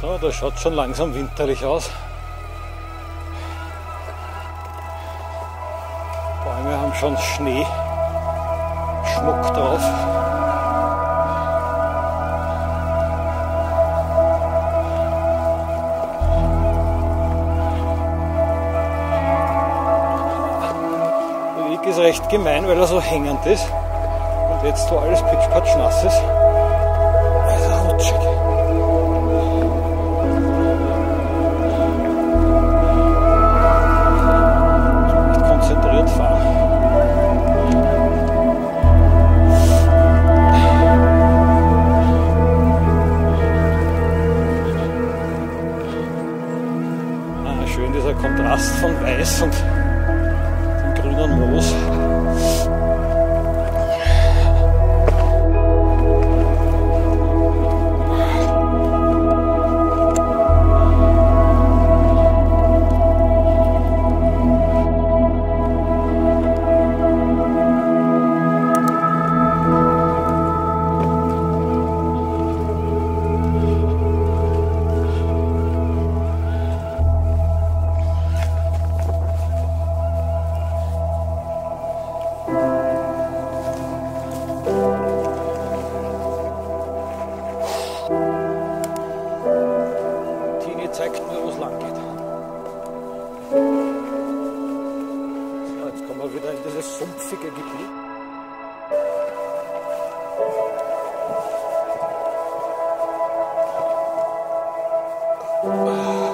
So, das schaut schon langsam winterlich aus. Bäume haben schon Schnee, Schmuck drauf. Der Weg ist recht gemein, weil er so hängend ist. Und jetzt, wo alles pitschpatsch nass ist, dieser Kontrast von Weiß und dem grünen Moos. Jetzt kommen wir wieder in dieses sumpfige Gebiet. Ah.